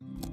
you